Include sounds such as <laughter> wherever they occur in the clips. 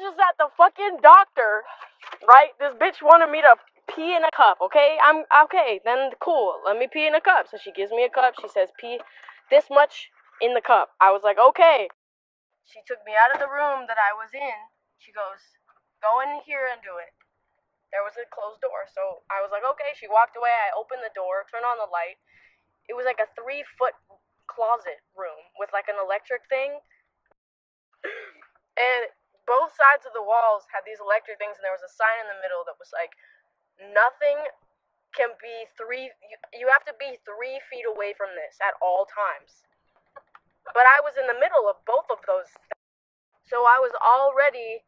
just at the fucking doctor, right? This bitch wanted me to pee in a cup, okay? I'm okay, then cool. Let me pee in a cup. So she gives me a cup. She says, pee this much in the cup. I was like, okay. She took me out of the room that I was in. She goes, go in here and do it. There was a closed door. So I was like, okay. She walked away. I opened the door, turned on the light. It was like a three foot closet room with like an electric thing. And both sides of the walls had these electric things, and there was a sign in the middle that was like, nothing can be three, you, you have to be three feet away from this at all times. But I was in the middle of both of those. So I was already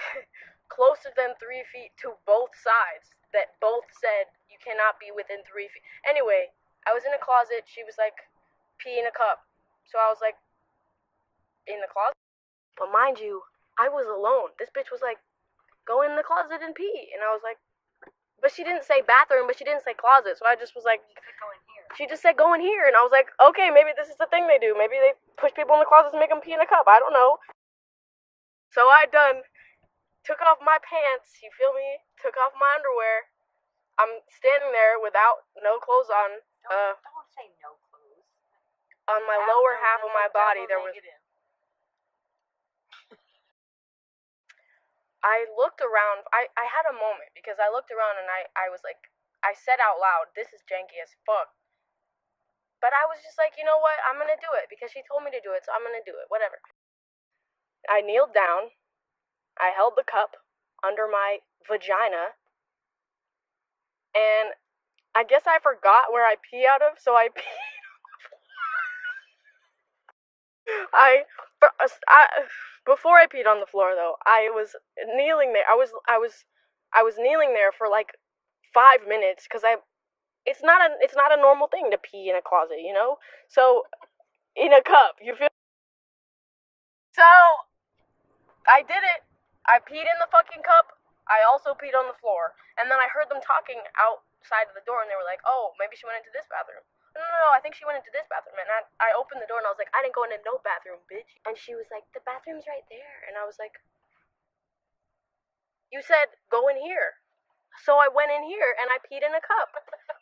<laughs> closer than three feet to both sides that both said you cannot be within three feet. Anyway, I was in a closet. She was like, pee in a cup. So I was like, in the closet? But mind you, I was alone. This bitch was like, go in the closet and pee. And I was like, but she didn't say bathroom, but she didn't say closet. So I just was like, she just said go in here. And I was like, okay, maybe this is the thing they do. Maybe they push people in the closets and make them pee in a cup. I don't know. So I done took off my pants. You feel me? Took off my underwear. I'm standing there without no clothes on. Don't, Uh, don't say no clothes. on my lower half of my body, there was negative. I looked around. I, I had a moment because I looked around and I, I was like, I said out loud, this is janky as fuck. But I was just like, you know what? I'm going to do it because she told me to do it, so I'm going to do it. Whatever. I kneeled down. I held the cup under my vagina. And I guess I forgot where I pee out of, so I <laughs> peed. I, uh, I before I peed on the floor though, I was kneeling there. I was I was I was kneeling there for like 5 minutes cuz I it's not a it's not a normal thing to pee in a closet, you know? So in a cup, you feel So I did it. I peed in the fucking cup. I also peed on the floor. And then I heard them talking outside of the door and they were like, "Oh, maybe she went into this bathroom." No, no, no, I think she went into this bathroom. And I, I opened the door and I was like, I didn't go into no bathroom, bitch. And she was like, the bathroom's right there. And I was like, you said go in here. So I went in here and I peed in a cup.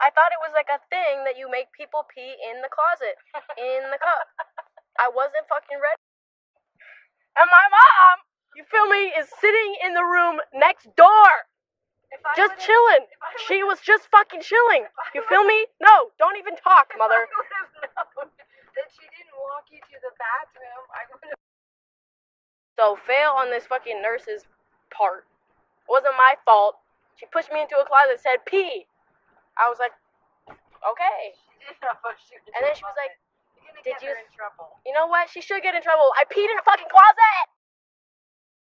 I thought it was like a thing that you make people pee in the closet, in the cup. I wasn't fucking ready. And my mom, you feel me, is sitting in the room next door, just chilling. She was just fucking chilling. You feel me? No, don't even talk, mother. I would have known that she didn't walk you to the bathroom, I would have. So fail on this fucking nurse's part. It wasn't my fault. She pushed me into a closet, said pee. I was like, okay. <laughs> She did not push you. And then she was like, "Did you her in trouble." You know what? She should get in trouble. I peed in a fucking closet.